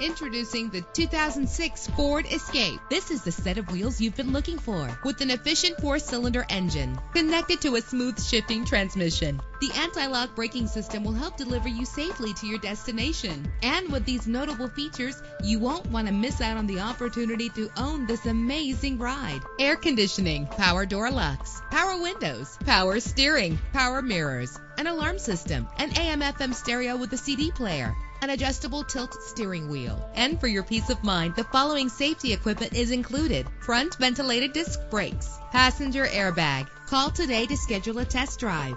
Introducing the 2006 Ford Escape. This is the set of wheels you've been looking for with an efficient four cylinder engine connected to a smooth shifting transmission. The anti lock braking system will help deliver you safely to your destination. And with these notable features, you won't want to miss out on the opportunity to own this amazing ride. Air conditioning, power door locks, power windows, power steering, power mirrors, an alarm system, an AM FM stereo with a CD player an adjustable tilt steering wheel. And for your peace of mind, the following safety equipment is included. Front ventilated disc brakes, passenger airbag. Call today to schedule a test drive.